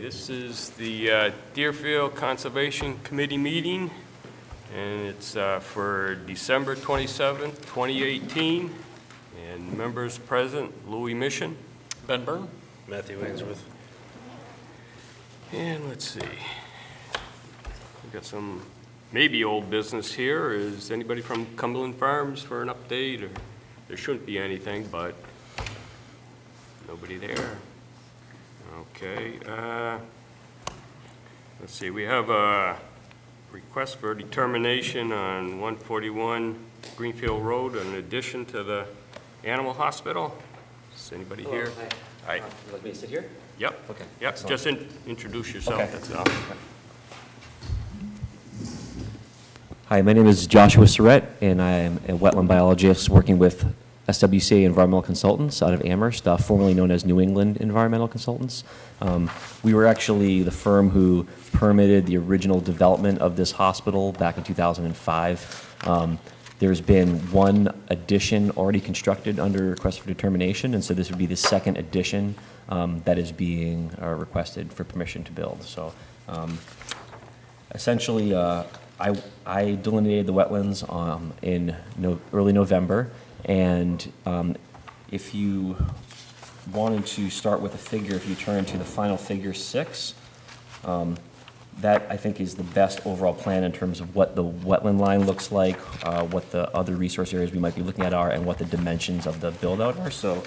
this is the uh, Deerfield Conservation Committee meeting, and it's uh, for December 27, 2018. And members present, Louis Mission. Ben Byrne? Matthew Ainsworth. And let's see. We've got some maybe old business here. Is anybody from Cumberland Farms for an update? Or There shouldn't be anything, but nobody there. Okay. uh, Let's see, we have a request for determination on 141 Greenfield Road in addition to the animal hospital. Is anybody here? Hello, Hi. Uh, Would you like me to sit here? Yep. Okay, Yep, excellent. just in- introduce yourself, Okay. that's all. Hi, my name is Joshua Surratt, and I am a wetland biologist working with SWCA Environmental Consultants out of Amherst, uh, formerly known as New England Environmental Consultants. Um, We were actually the firm who permitted the original development of this hospital back in 2005. Um, There's been one addition already constructed under request for determination, and so this would be the second addition um, that is being uh, requested for permission to build. So um, essentially, uh, I, I delineated the wetlands um, in no, early November, and um, if you wanted to start with a figure, if you turn to the final figure six, um, that I think is the best overall plan in terms of what the wetland line looks like, uh, what the other resource areas we might be looking at are, and what the dimensions of the build-out are. So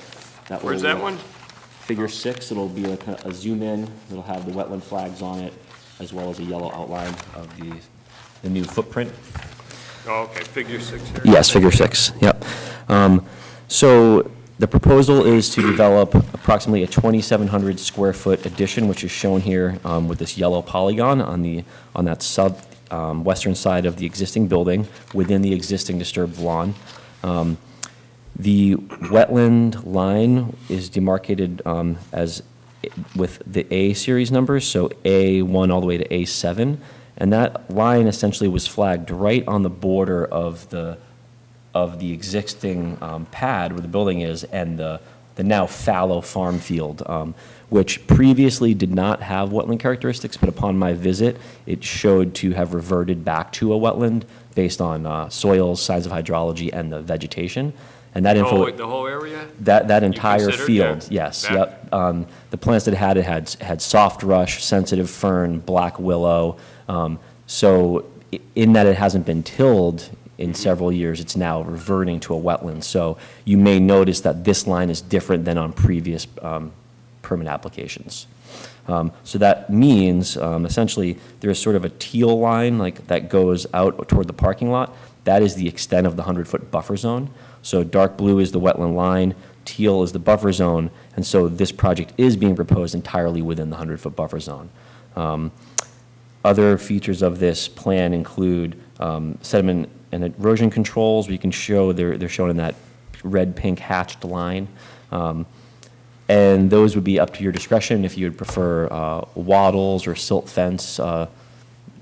that Where's will- that one? Figure six, it'll be like a a zoom in, it'll have the wetland flags on it, as well as a yellow outline of the, the new footprint. Oh, okay, figure six here. Yes, figure six, yep. Um, So the proposal is to develop approximately a 2,700 square foot addition, which is shown here um, with this yellow polygon on the, on that sub, um, western side of the existing building, within the existing disturbed lawn. Um, The wetland line is demarcated um, as, with the A series numbers, so A1 all the way to A7. And that line essentially was flagged right on the border of the, of the existing um, pad where the building is and the, the now fallow farm field, um, which previously did not have wetland characteristics, but upon my visit, it showed to have reverted back to a wetland based on uh, soils, size of hydrology, and the vegetation. And that The info. whole, the whole area? That, that entire considered field, that? yes, That- yep. Um, The plants that had it had, had soft rush, sensitive fern, black willow. Um, So i- in that it hasn't been tilled in several years, it's now reverting to a wetland. So you may notice that this line is different than on previous um, permit applications. Um, So that means um, essentially there's sort of a teal line like that goes out toward the parking lot. That is the extent of the 100-foot buffer zone. So dark blue is the wetland line, teal is the buffer zone, and so this project is being proposed entirely within the 100-foot buffer zone. Um, Other features of this plan include um, sediment and erosion controls. We can show, they're, they're shown in that red-pink hatched line. Um, And those would be up to your discretion if you would prefer uh, wattles or silt fence. uh,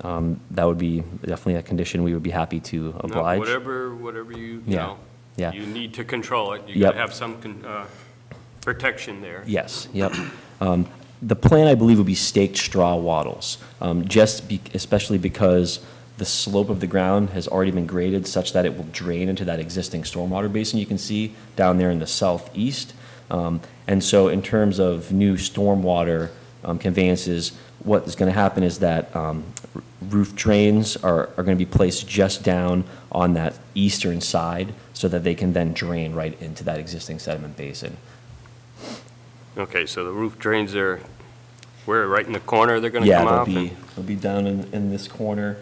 um, That would be definitely a condition we would be happy to oblige. Whatever, whatever you, you Yeah, know. yeah. You need to control it. You Yep. gotta have some con- uh, protection there. Yes, yep. Um, The plan, I believe, would be staked straw wattles, um, just be- especially because the slope of the ground has already been graded such that it will drain into that existing stormwater basin you can see down there in the southeast. Um, And so in terms of new stormwater um, conveyances, what is going to happen is that um, roof drains are, are going to be placed just down on that eastern side so that they can then drain right into that existing sediment basin. Okay, so the roof drains are, where, right in the corner they're gonna Yeah, come they'll out? be, they'll be down in, in this corner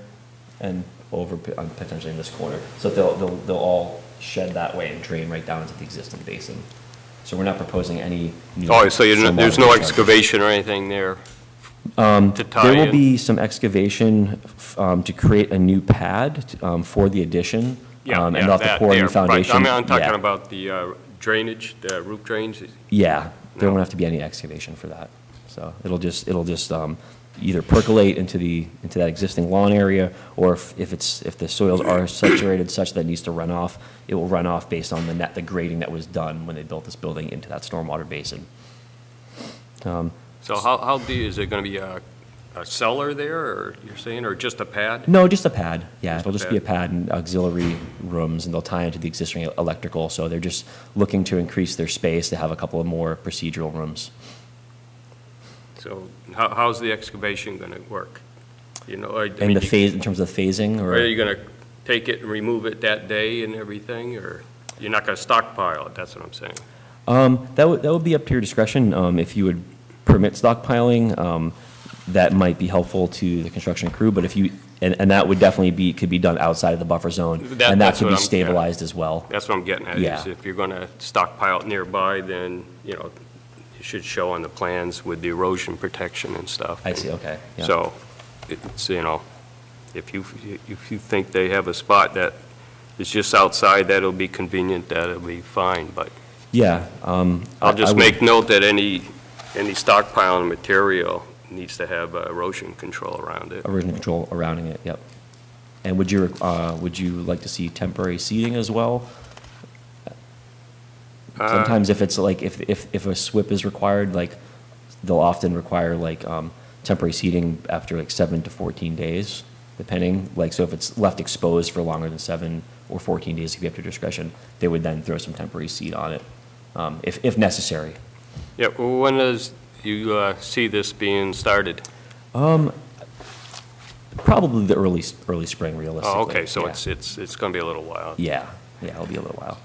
and over uh, potentially in this corner. So they'll, they'll, they'll all shed that way and drain right down into the existing basin. So we're not proposing any new. Oh, so you're, not- there's no stormwater excavation or anything there? To tie Um, There will in? be some excavation f- um, to create a new pad um, for the addition. Yeah, um, yeah, And they'll have to that pour a there, new right. foundation. I mean, I'm talking Yeah. about the uh, drainage, the roof drains. Yeah, there No. won't have to be any excavation for that. So it'll just, it'll just um, either percolate into the, into that existing lawn area, or if if it's, if the soils are saturated such that it needs to run off, it will run off based on the net, the grading that was done when they built this building into that stormwater basin. Um, So how, how deep, is it gonna be a, a cellar there, or you're saying, or just a pad? No, just a pad, yeah, it'll just be a pad and auxiliary rooms, and they'll tie into the existing electrical, so they're just looking to increase their space to have a couple of more procedural rooms. So how, how's the excavation gonna work? You know, I I mean, the phase, in terms of phasing, or? Are you gonna take it and remove it that day and everything, or you're not gonna stockpile it, that's what I'm saying? um, that would, that would be up to your discretion, um, if you would permit stockpiling, um, that might be helpful to the construction crew, but if you, and, and that would definitely be, could be done outside of the buffer zone, That- and that that's could what be I'm- yeah. stabilized as well. That's what I'm getting at, is Yeah. if you're gonna stockpile it nearby, then, you know, should show on the plans with the erosion protection and stuff. I see, okay, yeah. So, it's, you know, if you, if you think they have a spot that is just outside, that'll be convenient, that'll be fine, but Yeah, um. I- I'll I just would- make note that any, any stockpiling material needs to have uh, erosion control around it. erosion control around it, yep. And would you, uh, would you like to see temporary seeding as well? Uh, Sometimes if it's like, if, if, if a SWPPP is required, like, they'll often require like, um, temporary seeding after like seven to fourteen days, depending, like, so if it's left exposed for longer than seven or fourteen days, it could be up to discretion, they would then throw some temporary seat on it, um, if, if necessary. Yeah, well, when does you uh, see this being started? Um, Probably the early, early spring realistically. Oh, okay, so yeah. it's, it's, it's gonna be a little while. Yeah, yeah, it'll be a little while.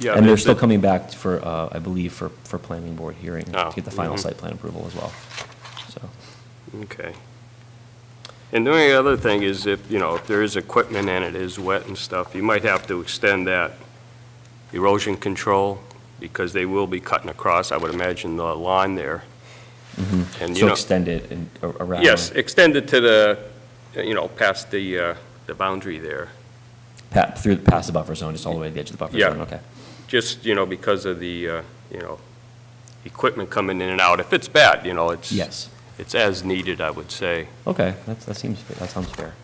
Yeah, And they're the- still coming back for, uh, I believe, for, for planning board hearing, Oh, to get the final mhm. site plan approval as well, so. Okay. And the only other thing is if, you know, if there is equipment and it is wet and stuff, you might have to extend that erosion control, because they will be cutting across, I would imagine, the line there. And, you So know, extend it and a- around. yes, extend it to the, you know, past the, uh, the boundary there. Pa- through, past the buffer zone, just all the way to the edge of the buffer Yeah. zone, okay. Just, you know, because of the, uh, you know, equipment coming in and out. If it's bad, you know, it's. Yes, It's as needed, I would say. okay, that's, that seems, that sounds fair.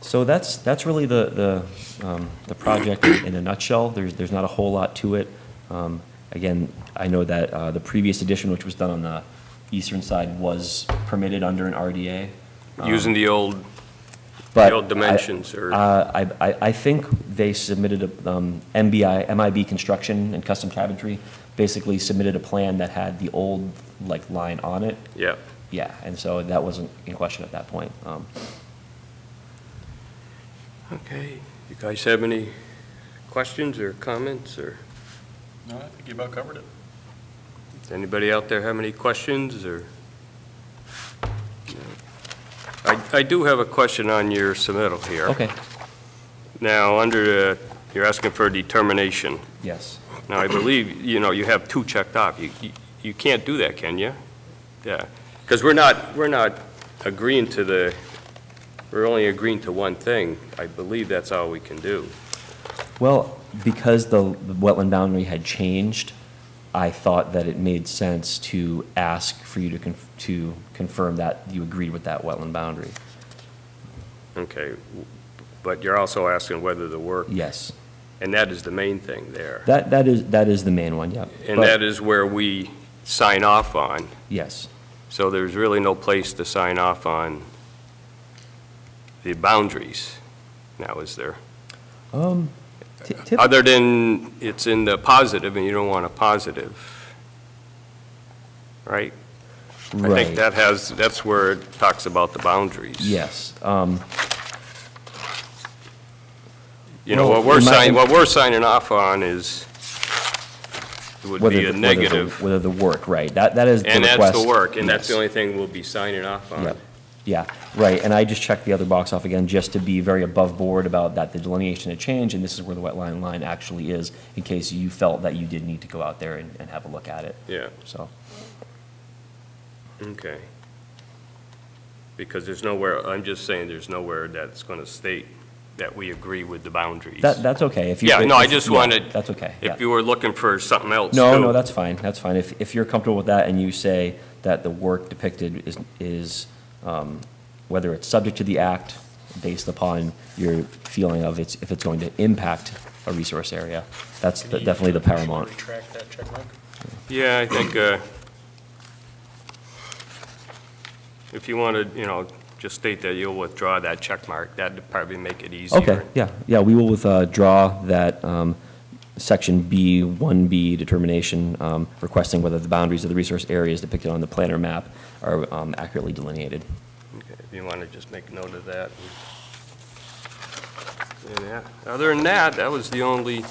So that's, that's really the, the, um, the project in a nutshell. There's, there's not a whole lot to it. Um, Again, I know that, uh, the previous edition, which was done on the eastern side, was permitted under an RDA. um, Using the old, But the old I- or. Uh, I, I, I think they submitted a, um, MBI, MIB Construction and Custom Cabinetry basically submitted a plan that had the old, like, line on it. Yeah. Yeah, and so that wasn't in question at that point. Um, Okay. You guys have any questions or comments, or No, I think you about covered it. does anybody out there have any questions, or? I, I do have a question on your submittal here. Okay, Now, under the, you're asking for a determination. yes. Now, I believe, you know, you have two checked off. You, you- you can't do that, can you? Yeah, because we're not, we're not agreeing to the, we're only agreeing to one thing. I believe that's all we can do. Well, because the the wetland boundary had changed, I thought that it made sense to ask for you to, conf- to confirm that you agreed with that wetland boundary. Okay, but you're also asking whether the work, Yes, and that is the main thing there. that, that is, that is the main one, yep. And But- that is where we sign off on. Yes, So there's really no place to sign off on the boundaries now, is there? um, ty- Other than it's in the positive and you don't want a positive, right? I think that has, that's where it talks about the boundaries. Yes, um, You know, Well, what we're in my- signing, what we're signing off on is, would whether, be a the- whether the- negative. Whether the work, right, that, that is the And request. that's the work, and that's the yes. only thing we'll be signing off on. Yep. Yeah, right, and I just checked the other box off again, just to be very above board about that the delineation had changed, and this is where the wetline line line actually is, in case you felt that you did need to go out there and, and have a look at it, Yeah, so. okay. Because there's nowhere, I'm just saying, there's nowhere that's going to state that we agree with the boundaries. That, that's okay, if you. Yeah, no, I if- just yeah, wanted- That's okay, yeah. If you were looking for something else, No, too. no, that's fine, that's fine. If, if you're comfortable with that and you say that the work depicted is, is, um, whether it's subject to the act, based upon your feeling of it's, if it's going to impact a resource area. That's the- definitely the paramount. That check mark? Yeah, I think, uh, if you wanted, you know, just state that you'll withdraw that check mark, that'd probably make it easier. Okay, yeah, yeah, we will withdraw uh, that um, section B, 1B determination um, requesting whether the boundaries of the resource areas depicted on the planner map are um, accurately delineated. Okay, If you want to just make note of that. And that- Other than that, that was the only,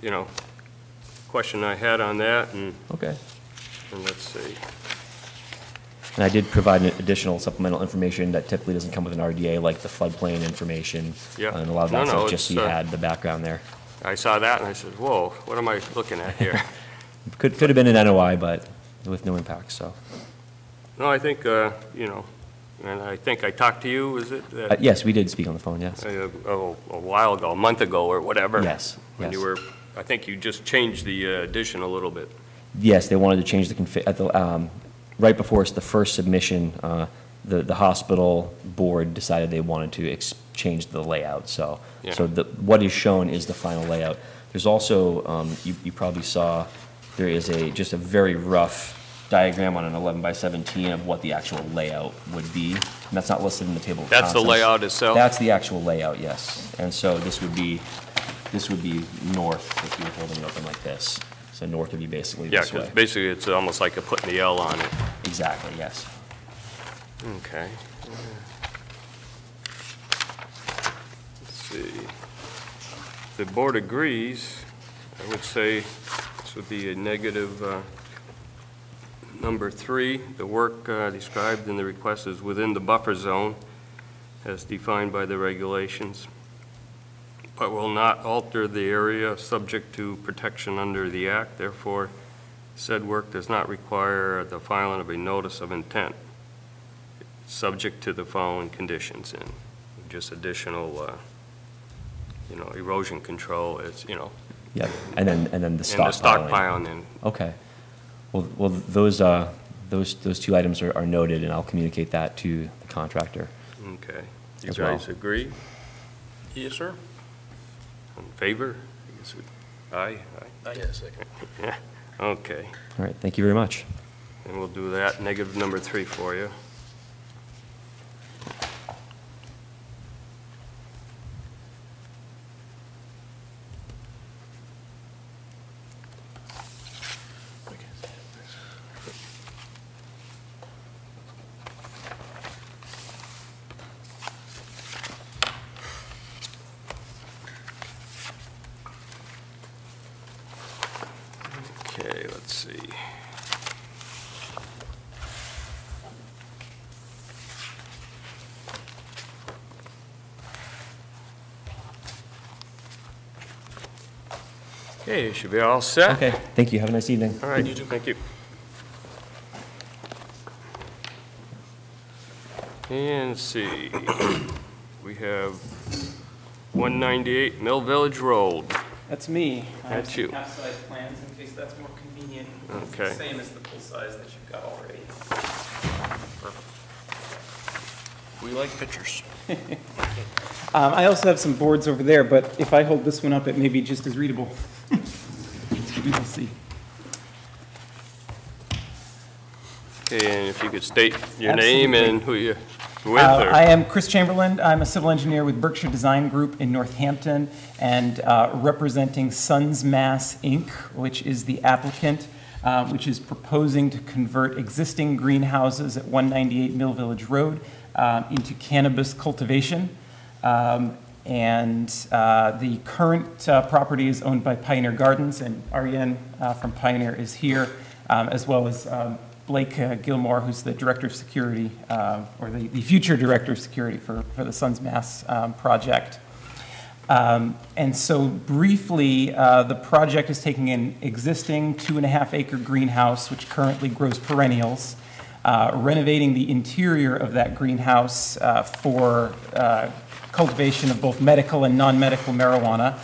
you know, question I had on that, and, Okay. and let's see. And I did provide an additional supplemental information that typically doesn't come with an RDA, like the floodplain information. Yeah. And a lot of No, that no, stuff, just so you uh, had the background there. I saw that, and I said, whoa, what am I looking at here? Could, could have been an NOI, but with no impact, so. No, I think, uh, you know, and I think I talked to you, is it? that- Uh, Yes, we did speak on the phone, yes. uh, oh, a while ago, a month ago or whatever. Yes, When you yes. were, I think you just changed the uh, addition a little bit. Yes, they wanted to change the config, at the, um, right before it's the first submission, uh, the, the hospital board decided they wanted to ex, change the layout, so. Yeah. So the, what is shown is the final layout. There's also, um, you, you probably saw, there is a, just a very rough diagram on an eleven by seventeen of what the actual layout would be. And that's not listed in the table of That's the contents. layout itself? That's the actual layout, yes. And so this would be, this would be north if you were holding it open like this. So north would be basically Yeah, this way. because basically it's almost like you're putting the L on it. Exactly, yes. Okay. Let's see. The board agrees, I would say this would be a negative, uh, number three, the work uh, described in the request is within the buffer zone as defined by the regulations, but will not alter the area subject to protection under the act, therefore said work does not require the filing of a notice of intent subject to the following conditions, and just additional, uh, you know, erosion control, it's, you know, Yeah, and then, and then the and the stockpiling. stockpiling, and, Okay. Well, well, those, uh, those, those two items are, are noted, and I'll communicate that to the contractor. okay. You As well. guys agree? Yes, sir. In favor? I guess we- Aye? aye. Yes. Aye. Okay, All right, thank you very much. and we'll do that, negative number three for you. Okay, let's see. Okay, you should be all set? Okay, thank you. Have a nice evening. All right, you too. thank you. And see, we have 198 Mill Village Road. That's me. I have That's some you. half-size plans in case that's more convenient. It's Okay. the Same as the full size that you've got already. We like pictures. Um, I also have some boards over there, but if I hold this one up, it may be just as readable. We will see. Okay, and if you could state your name and who you're with, Uh, or? I am Chris Chamberlain. I'm a civil engineer with Berkshire Design Group in Northampton and uh, representing Suns Mass Inc., which is the applicant, uh, which is proposing to convert existing greenhouses at 198 Mill Village Road um, into cannabis cultivation. Um, And uh, the current uh, property is owned by Pioneer Gardens, and Ariane uh, from Pioneer is here, um, as well as um, Blake uh, Gilmore, who's the Director of Security, uh, or the the future Director of Security for for the Suns Mass um, project. Um, And so briefly, uh, the project is taking an existing two-and-a-half acre greenhouse, which currently grows perennials, renovating the interior of that greenhouse for cultivation of both medical and non-medical marijuana.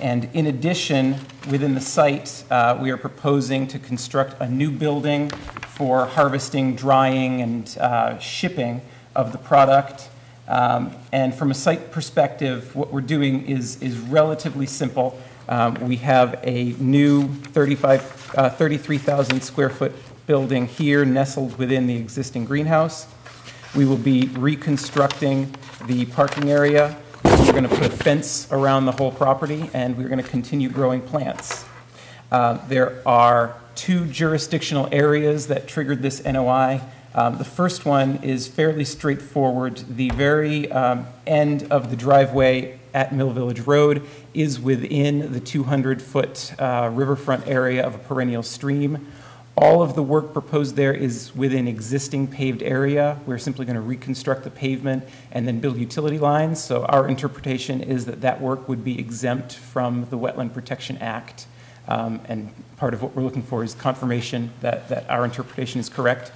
And in addition, within the site, uh, we are proposing to construct a new building for harvesting, drying, and uh, shipping of the product. Um, And from a site perspective, what we're doing is, is relatively simple. Um, We have a new 35, uh, 33,000 square foot building here nestled within the existing greenhouse. We will be reconstructing the parking area. We're going to put a fence around the whole property, and we're going to continue growing plants. Uh, There are two jurisdictional areas that triggered this NOI. Um, The first one is fairly straightforward. The very um, end of the driveway at Mill Village Road is within the 200-foot riverfront area of a perennial stream. All of the work proposed there is within existing paved area. We're simply going to reconstruct the pavement and then build utility lines. So our interpretation is that that work would be exempt from the Wetland Protection Act. Um, And part of what we're looking for is confirmation that, that our interpretation is correct.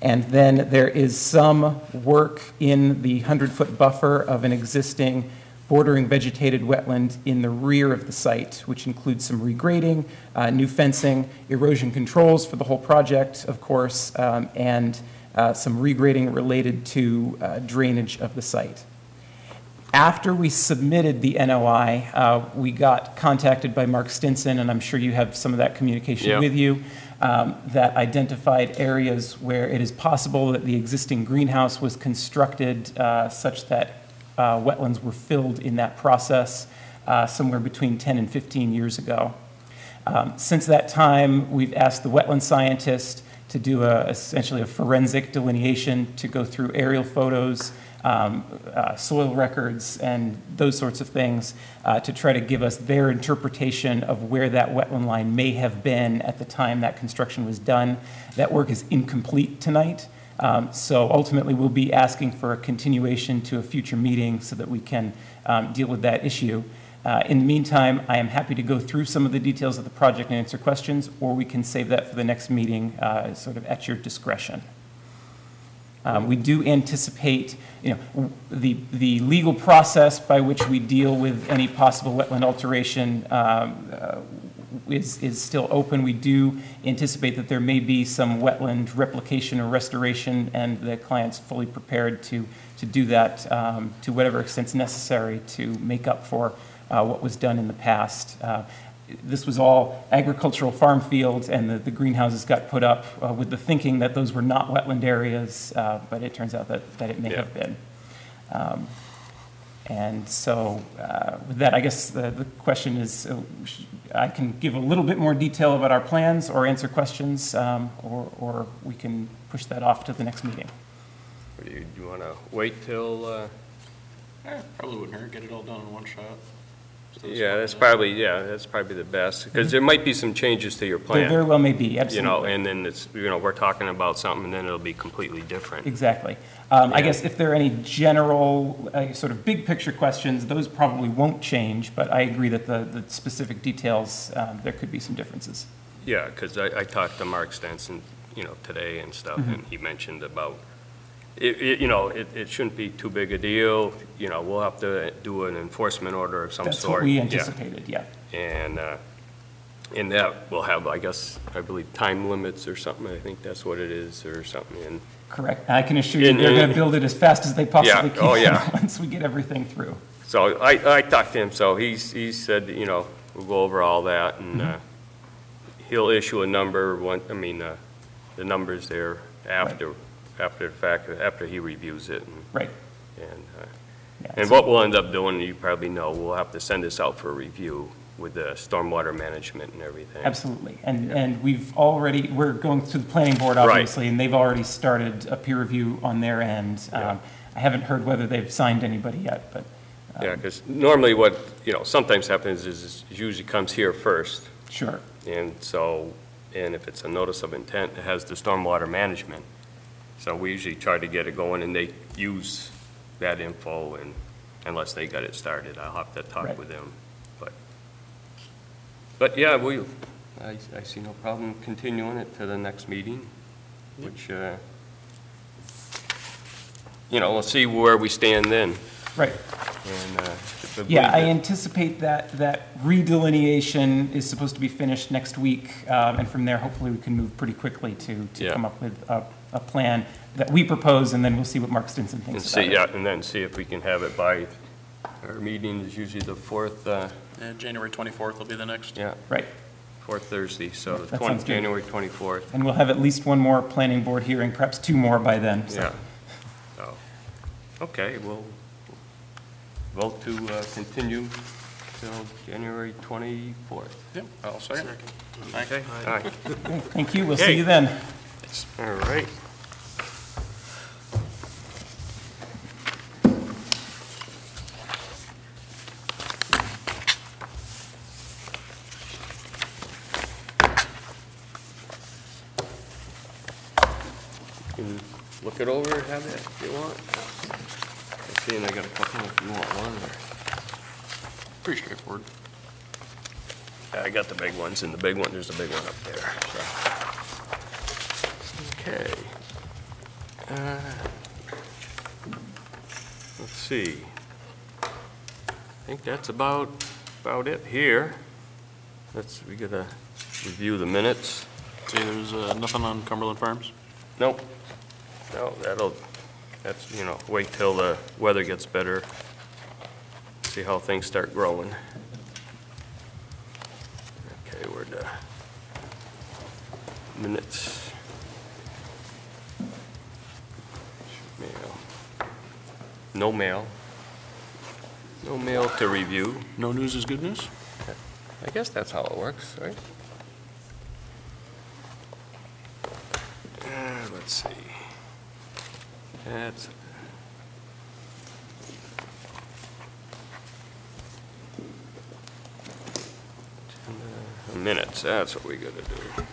And then there is some work in the 100-foot buffer of an existing bordering vegetated wetland in the rear of the site, which includes some regrading, uh, new fencing, erosion controls for the whole project, of course, um, and uh, some regrading related to uh, drainage of the site. After we submitted the NOI, uh, we got contacted by Mark Stinson, and I'm sure you have some of that communication Yeah. with you, um, that identified areas where it is possible that the existing greenhouse was constructed uh, such that uh, wetlands were filled in that process uh, somewhere between 10 and 15 years ago. Um, Since that time, we've asked the wetland scientist to do a, essentially a forensic delineation, to go through aerial photos, um, uh, soil records, and those sorts of things, uh, to try to give us their interpretation of where that wetland line may have been at the time that construction was done. That work is incomplete tonight, um, so ultimately, we'll be asking for a continuation to a future meeting so that we can um, deal with that issue. Uh, In the meantime, I am happy to go through some of the details of the project and answer questions, or we can save that for the next meeting, uh, sort of at your discretion. Um, We do anticipate, you know, the, the legal process by which we deal with any possible wetland alteration um, uh, is, is still open. We do anticipate that there may be some wetland replication or restoration, and the client's fully prepared to, to do that um, to whatever extent's necessary to make up for uh, what was done in the past. Uh, This was all agricultural farm fields, and the, the greenhouses got put up uh, with the thinking that those were not wetland areas, uh, but it turns out that, that it may Yeah. have been. Um, And so, uh, with that, I guess the, the question is, uh, I can give a little bit more detail about our plans or answer questions, um, or, or we can push that off to the next meeting. Or Do you, do you want to wait till, uh, Eh, Probably wouldn't hurt, get it all done in one shot. Yeah, that's probably, yeah, that's probably the best, because there might be some changes to your There very plan, well may be, you know, and then it's, you know, we're talking about something, and then it'll be completely different. Exactly. Um, I Yeah. guess if there are any general, uh, sort of big picture questions, those probably won't change, but I agree that the, the specific details, um, there could be some differences. Yeah, because I, I talked to Mark Stinson, you know, today and stuff, Mm-hmm. and he mentioned about, it, it, you know, it, it shouldn't be too big a deal, you know, we'll have to do an enforcement order of some That's sort. what we yeah. anticipated, yeah. And, uh, and that will have, I guess, I believe, time limits or something, I think that's what it is, or something, and, Correct. I can assure you, And- they're going to and- build it as fast as they possibly Yeah. can. Oh, yeah. Once we get everything through. so I, I talked to him, so he's, he said, you know, we'll go over all that, and, uh, he'll issue a number, one, I mean, uh, the numbers there after, after the fact, after he reviews it, and, Right. and, uh, Yeah. and what we'll end up doing, you probably know, we'll have to send this out for a review with the stormwater management and everything. Absolutely. And, and we've already, we're going to the planning board, Right. obviously, and they've already started a peer review on their end. Um, I haven't heard whether they've signed anybody yet, but. um, Yeah, because normally what, you know, sometimes happens is it usually comes here first, Sure. and so, and if it's a notice of intent, it has the stormwater management. So we usually try to get it going, and they use that info, and unless they got it started, I'll have to talk Right. with them. But, but yeah, we, I, I see no problem continuing it to the next meeting, which, uh, you know, we'll see where we stand then, Right. and, uh. if Yeah, I anticipate that, that redelineation is supposed to be finished next week, um, and from there, hopefully, we can move pretty quickly to, to Yeah. come up with a, a plan that we propose, and then we'll see what Mark Stinson And thinks see, it. yeah, and then see if we can have it by, our meeting is usually the fourth, uh, And January 24th will be the next. Yeah, Right. fourth Thursday, so the That 20. January 24th. And we'll have at least one more planning board hearing, perhaps two more by then. so. Yeah. So, okay, we'll vote to uh, continue till January 24th. Yep, I'll second. Okay, all right, Okay, Thank you, we'll Okay. see you then. all right. You can Look it over, have it if you want. I and I got a couple if you want one, or... Pretty straightforward. I got the big ones, and the big one, there's a big one up there, so. Okay. Uh, Let's see. I think that's about, about it here. Let's, we gotta review the minutes. See, there's uh, nothing on Cumberland Farms? Nope. No, that'll, that's, you know, wait till the weather gets better. See how things start growing. Okay, we're the minutes? Mail. No mail. No mail to review. No news is good news? I guess that's how it works, right? Uh, let's see. That's. Agenda uh, Minutes, that's what we gotta do.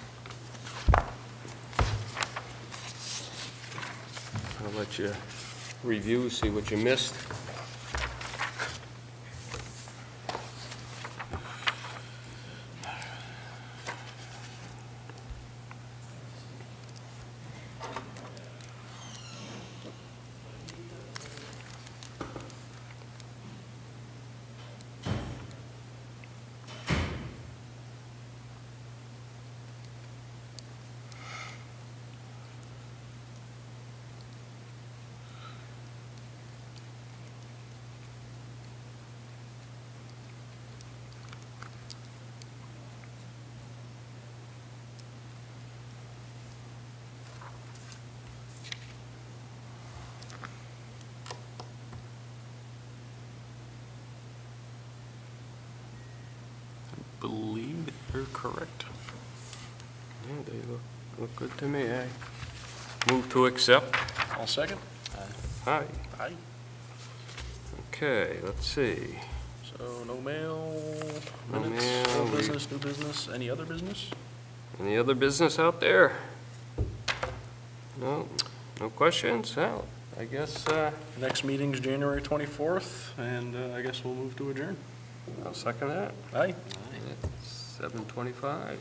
I'll let you review, see what you missed. Believe you're correct. Yeah, they look, look good to me, eh? Move to accept. I'll second. Aye. Aye. Okay, let's see. So no mail, No minutes, mail, old we- business, new business, any other business? Any other business out there? No, no questions? Well, I guess, uh, Next meeting's January 24th, and uh, I guess we'll move to adjourn. I'll second that. Aye. Seven twenty-five.